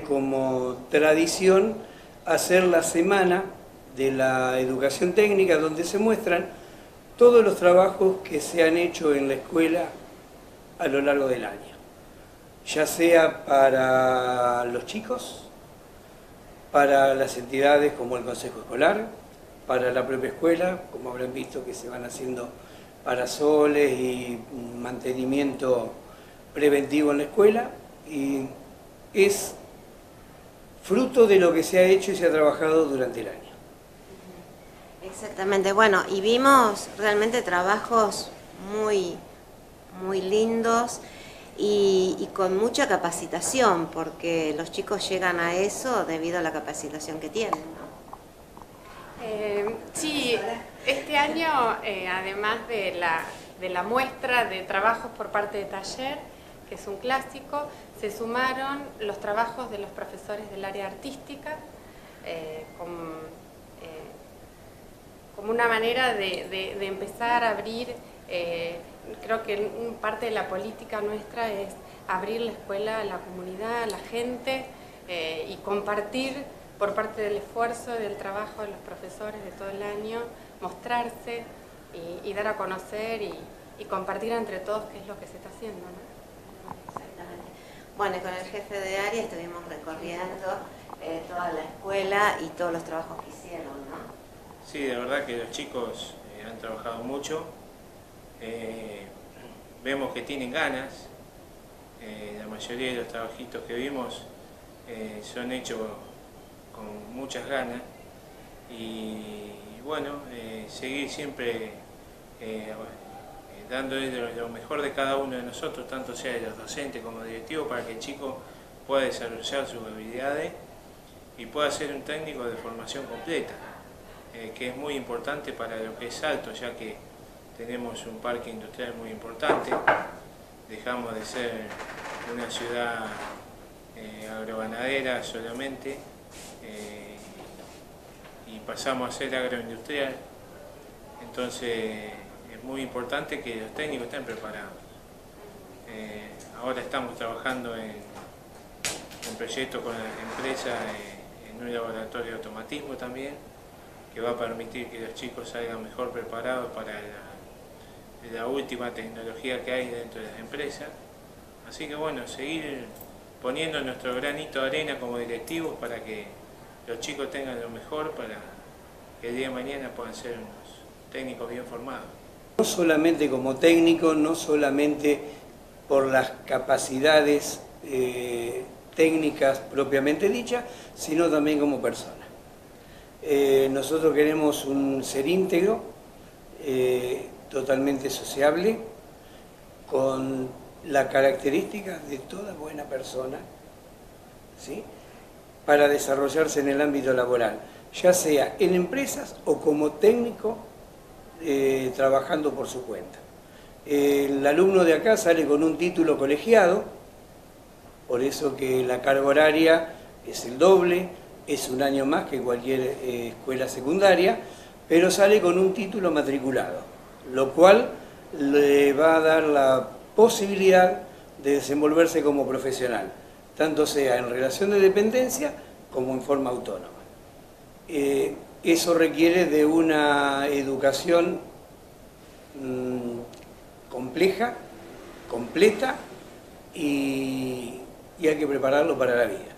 como tradición hacer la semana de la educación técnica donde se muestran todos los trabajos que se han hecho en la escuela a lo largo del año, ya sea para los chicos, para las entidades como el Consejo Escolar, para la propia escuela, como habrán visto que se van haciendo parasoles y mantenimiento preventivo en la escuela, y es fruto de lo que se ha hecho y se ha trabajado durante el año. Exactamente, bueno, y vimos realmente trabajos muy, muy lindos y, con mucha capacitación, porque los chicos llegan a eso debido a la capacitación que tienen. Eh, sí, este año, eh, además de la, de la muestra de trabajos por parte de taller, que es un clásico, se sumaron los trabajos de los profesores del área artística, eh, como, eh, como, una manera de, empezar a abrir, eh, creo que parte de la política nuestra es abrir la escuela a la comunidad, a la gente y compartir por parte del esfuerzo y del trabajo de los profesores de todo el año, mostrarse y, dar a conocer y, compartir entre todos qué es lo que se está haciendo. Bueno, con el jefe de área estuvimos recorriendo eh, toda la escuela y todos los trabajos que hicieron, ¿no? Sí, de verdad que los chicos eh, han trabajado mucho. Eh, vemos que tienen ganas. la mayoría de los trabajitos que vimos son hechos con muchas ganas. Y bueno, seguir siempre dando lo mejor de cada uno de nosotros, tanto sea de los docentes como directivos, para que el chico pueda desarrollar sus habilidades y pueda ser un técnico de formación completa, eh, que es muy importante para lo que es alto, ya que tenemos un parque industrial muy importante, dejamos de ser una ciudad eh, agroganadera solamente eh, y pasamos a ser agroindustrial, entonces muy importante que los técnicos estén preparados. Eh, ahora estamos trabajando en un proyecto con la empresa en un laboratorio de automatismo también, que va a permitir que los chicos salgan mejor preparados para la, la última tecnología que hay dentro de la empresa. Así que bueno, seguir poniendo nuestro granito de arena como directivos para que los chicos tengan lo mejor para que el día de mañana puedan ser unos técnicos bien formados. No solamente como técnico, no solamente por las capacidades eh, técnicas propiamente dichas, sino también como persona. Eh, nosotros queremos un ser íntegro, eh, totalmente sociable, con la característica de toda buena persona, ¿sí? para desarrollarse en el ámbito laboral, ya sea en empresas o como técnico eh, trabajando por su cuenta. El alumno de acá sale con un título colegiado, por eso que la carga horaria es el doble, es un año más que cualquier eh, escuela secundaria, pero sale con un título matriculado, lo cual le va a dar la posibilidad de desenvolverse como profesional, tanto sea en relación de dependencia como en forma autónoma. Eh, eso requiere de una educación mm, compleja, completa y, y hay que prepararlo para la vida.